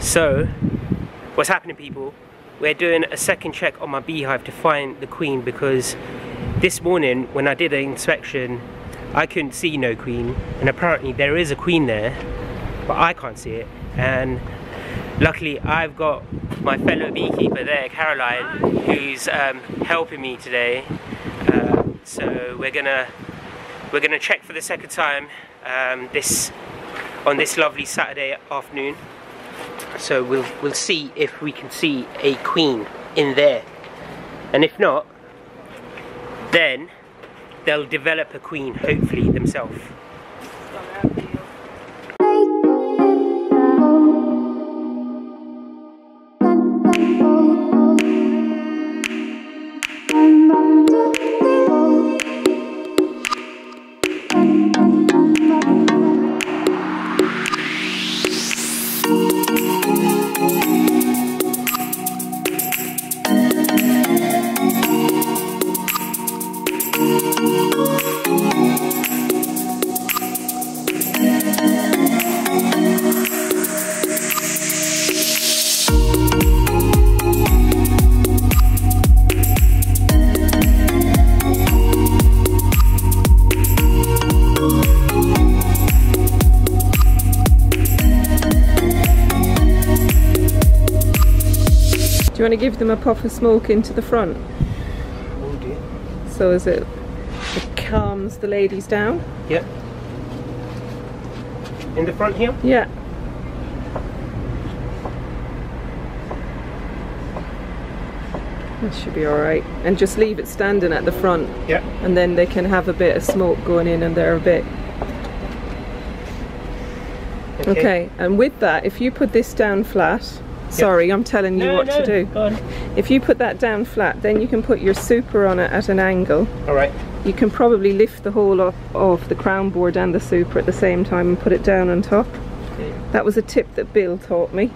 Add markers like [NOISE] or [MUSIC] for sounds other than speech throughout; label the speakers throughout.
Speaker 1: So, what's happening people? We're doing a second check on my beehive to find the queen because this morning when I did an inspection I couldn't see no queen. And apparently there is a queen there but I can't see it. And luckily I've got my fellow beekeeper there Caroline who's um, helping me today. Uh, so we're gonna we're gonna check for the second time um, this on this lovely Saturday afternoon so we'll we'll see if we can see a queen in there. And if not then they'll develop a queen hopefully themselves
Speaker 2: Want to give them a puff of smoke into the front? Oh, so as it, it calms the ladies down?
Speaker 1: Yep. In the front here?
Speaker 2: Yeah. That should be alright. And just leave it standing at the front
Speaker 1: Yep.
Speaker 2: and then they can have a bit of smoke going in and there a bit. Okay, and with that, if you put this down flat, sorry, I'm telling you
Speaker 1: No,
Speaker 2: what
Speaker 1: no,
Speaker 2: to do. If you put that down flat, then you can put your super on it at an angle.
Speaker 1: Alright.
Speaker 2: You can probably lift the whole off, off the crown board and the super at the same time and put it down on top.
Speaker 1: Okay.
Speaker 2: That was a tip that Bill taught me.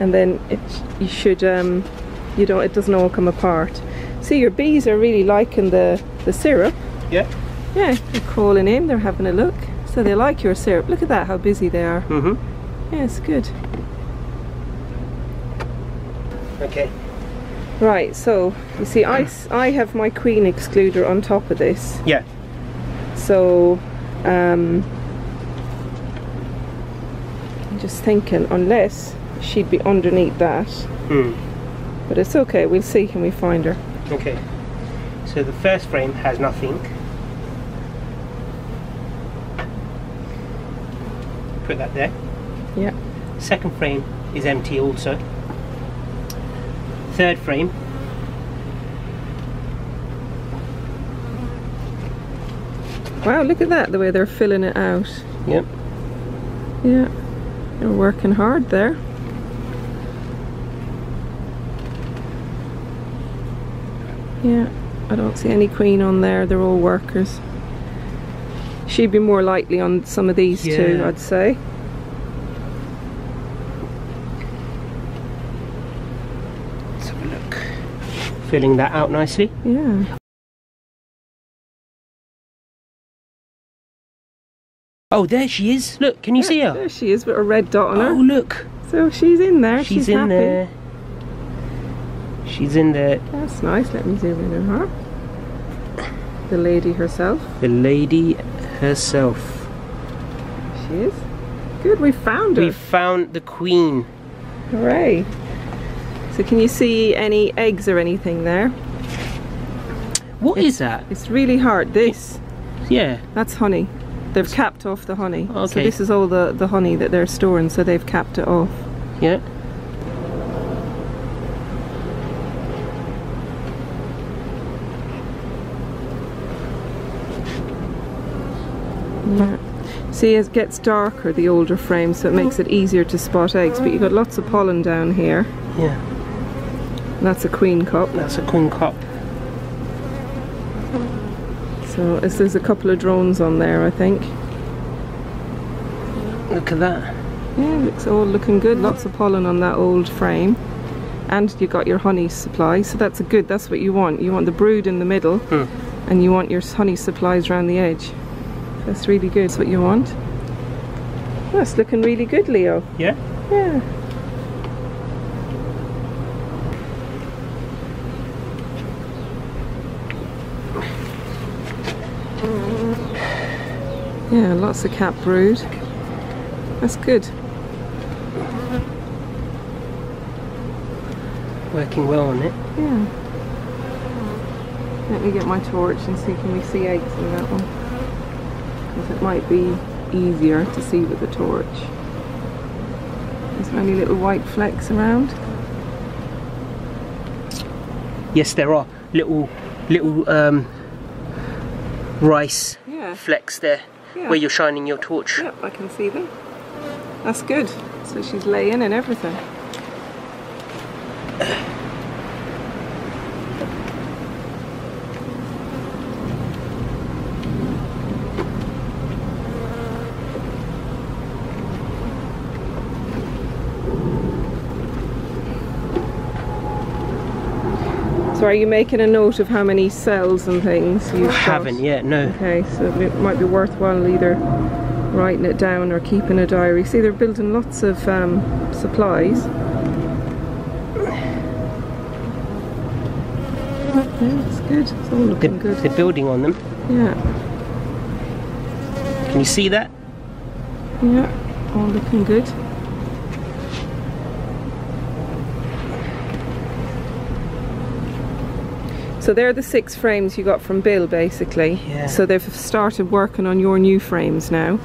Speaker 2: And then it, you should, um, you don't, it doesn't all come apart. See, your bees are really liking the, the syrup.
Speaker 1: Yeah.
Speaker 2: Yeah, they're crawling in, they're having a look. So they like your syrup. Look at that, how busy they are.
Speaker 1: Mm-hmm.
Speaker 2: Yeah, it's good.
Speaker 1: Okay.
Speaker 2: Right, so you see, I, I have my queen excluder on top of this.
Speaker 1: Yeah.
Speaker 2: So, um, I'm just thinking, unless she'd be underneath that.
Speaker 1: Hmm.
Speaker 2: But it's okay, we'll see can we find her.
Speaker 1: Okay. So the first frame has nothing. Put that there.
Speaker 2: Yeah.
Speaker 1: Second frame is empty also. Third frame.
Speaker 2: Wow, look at that, the way they're filling it out.
Speaker 1: Yep.
Speaker 2: Yeah, they're working hard there. Yeah, I don't see any queen on there, they're all workers. She'd be more likely on some of these two, I'd say.
Speaker 1: Let's have a look. Filling that out nicely.
Speaker 2: Yeah.
Speaker 1: Oh, there she is. Look, can you see her?
Speaker 2: There she is with a red dot on her.
Speaker 1: Oh, look.
Speaker 2: So she's in there,
Speaker 1: She's,
Speaker 2: she's,
Speaker 1: in
Speaker 2: happy.
Speaker 1: there. She's in there.
Speaker 2: That's nice, let me zoom in on her. The lady herself.
Speaker 1: The lady herself.
Speaker 2: She is. Good, we found her.
Speaker 1: We found the queen.
Speaker 2: Hooray. So can you see any eggs or anything there?
Speaker 1: What is that?
Speaker 2: It's really hard. This,
Speaker 1: Yeah.
Speaker 2: that's honey. They've capped off the honey.
Speaker 1: Okay.
Speaker 2: So this is all the, the honey that they're storing, so they've capped it off.
Speaker 1: Yeah.
Speaker 2: Yeah. See, it gets darker, the older frame, so it makes it easier to spot eggs. But you've got lots of pollen down here.
Speaker 1: Yeah.
Speaker 2: That's a queen cup.
Speaker 1: That's a queen cup.
Speaker 2: So there's a couple of drones on there, I think.
Speaker 1: Look at that.
Speaker 2: Yeah, looks all looking good. Lots of pollen on that old frame. And you got your honey supply, so that's a good, that's what you want. You want the brood in the middle
Speaker 1: Hmm.
Speaker 2: and you want your honey supplies around the edge. That's really good. That's what you want. That's looking really good, Leo.
Speaker 1: Yeah?
Speaker 2: Yeah. Yeah, lots of capped brood. That's good.
Speaker 1: Working well on it.
Speaker 2: Yeah. Let me get my torch and see can we see eggs in that one. It might be easier to see with the torch. Is there any little white flecks around?
Speaker 1: Yes, there are little, little um, rice
Speaker 2: Yeah.
Speaker 1: flecks there
Speaker 2: Yeah.
Speaker 1: where you're shining your torch.
Speaker 2: Yep, I can see them. That's good. So she's laying and everything. So are you making a note of how many cells and things you've
Speaker 1: I
Speaker 2: got?
Speaker 1: haven't yet, no.
Speaker 2: Okay, so it might be worthwhile either writing it down or keeping a diary. See, they're building lots of um, supplies. Yeah, it's good. It's all
Speaker 1: They're,
Speaker 2: looking good.
Speaker 1: they're building on them.
Speaker 2: Yeah,
Speaker 1: Can you see that?
Speaker 2: yeah, all looking good. So they're the six frames you got from Bill, basically.
Speaker 1: Yeah.
Speaker 2: So they've started working on your new frames now.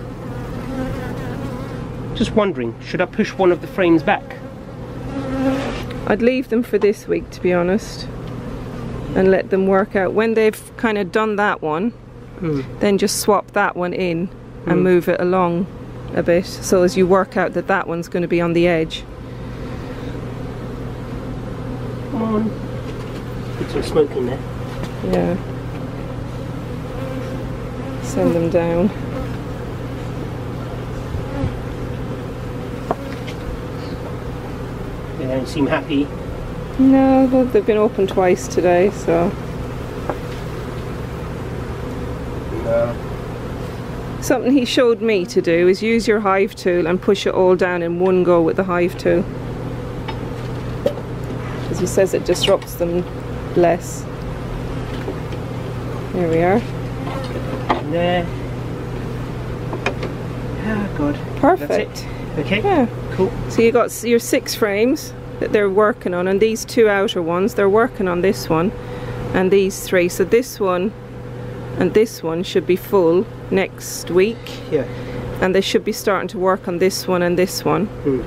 Speaker 1: Just wondering, should I push one of the frames back?
Speaker 2: I'd leave them for this week, to be honest, and let them work out. When they've kind of done that one,
Speaker 1: Hmm.
Speaker 2: then just swap that one in and
Speaker 1: Hmm.
Speaker 2: move it along a bit. So as you work out that that one's going to be on the edge.
Speaker 1: Come on. Put some smoke in there.
Speaker 2: Yeah. Send them down.
Speaker 1: They don't seem happy.
Speaker 2: No, they- they've been open twice today, so.
Speaker 1: No.
Speaker 2: Something he showed me to do is use your hive tool and push it all down in one go with the hive tool. Because he says it disrupts them less. There we are.
Speaker 1: There. Ah, God.
Speaker 2: Perfect.
Speaker 1: Okay.
Speaker 2: Yeah.
Speaker 1: Cool.
Speaker 2: So you got your six frames that they're working on, and these two outer ones, they're working on this one and these three. So this one and this one should be full next week,
Speaker 1: Yeah.
Speaker 2: and they should be starting to work on this one and this one.
Speaker 1: Hmm.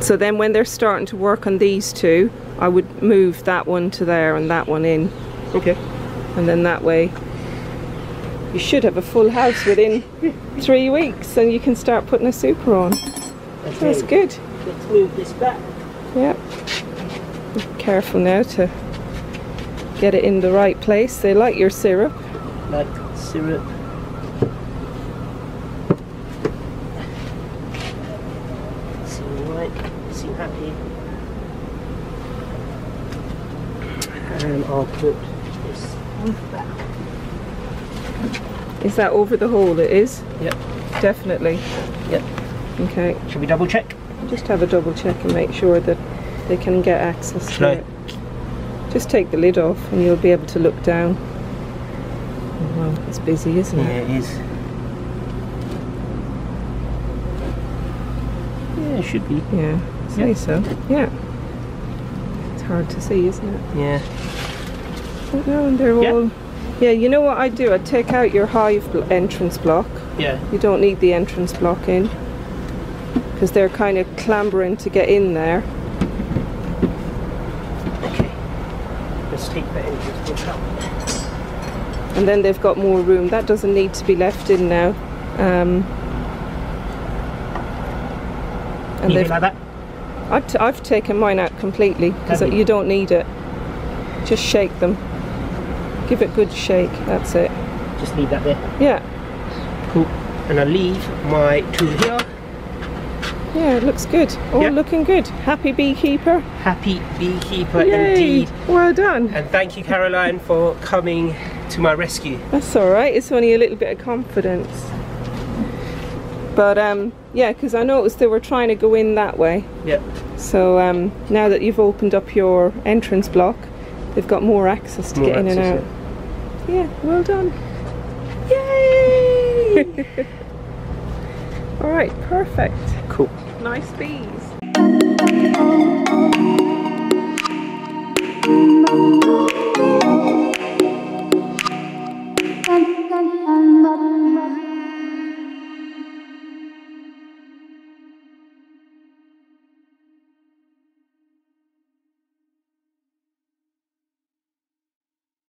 Speaker 2: So then when they're starting to work on these two, I would move that one to there and that one in,
Speaker 1: Okay.
Speaker 2: and then that way you should have a full house within three weeks, and you can start putting a super on.
Speaker 1: Okay.
Speaker 2: That's good.
Speaker 1: Let's move this back.
Speaker 2: Yep. Be careful now to get it in the right place. They like your syrup.
Speaker 1: Like syrup. Seem right. Seem happy. And I'll put this back.
Speaker 2: Is that over the hole? It is?
Speaker 1: Yep.
Speaker 2: Definitely.
Speaker 1: Yep.
Speaker 2: Okay.
Speaker 1: Should we double check?
Speaker 2: Just have a double check and make sure that they can get access
Speaker 1: Should
Speaker 2: to
Speaker 1: I?
Speaker 2: it. Just take the lid off and you'll be able to look down. Oh, wow, it's busy, isn't
Speaker 1: Yeah,
Speaker 2: it?
Speaker 1: Yeah, it is. Yeah, it should be.
Speaker 2: Yeah. Say
Speaker 1: Yeah.
Speaker 2: so. Yeah. It's hard to see, isn't it?
Speaker 1: Yeah.
Speaker 2: And they're
Speaker 1: Yeah.
Speaker 2: all. Yeah, you know what I do? I take out your hive bl- entrance block.
Speaker 1: Yeah.
Speaker 2: You don't need the entrance block in because they're kind of clambering to get in there.
Speaker 1: Okay. Let's take that out.
Speaker 2: And then they've got more room. That doesn't need to be left in now. Um, and
Speaker 1: Leave like that.
Speaker 2: I've, t- I've taken mine out completely because
Speaker 1: you?
Speaker 2: you don't need it. Just shake them. Give it a good shake, that's it.
Speaker 1: Just leave that there?
Speaker 2: Yeah.
Speaker 1: Cool. And I leave my tool here.
Speaker 2: Yeah, it looks good. All
Speaker 1: yeah.
Speaker 2: looking good. Happy beekeeper.
Speaker 1: Happy beekeeper
Speaker 2: Yay.
Speaker 1: indeed.
Speaker 2: Well done.
Speaker 1: And thank you, Caroline, for coming to my rescue.
Speaker 2: That's all right. It's only a little bit of confidence. But um, yeah, because I noticed they were trying to go in that way.
Speaker 1: Yep.
Speaker 2: So um, now that you've opened up your entrance block, they've got more access to
Speaker 1: more
Speaker 2: get access, in and out. Yeah yeah, well done. Yay! [LAUGHS] All right, perfect.
Speaker 1: Cool.
Speaker 2: Nice bees.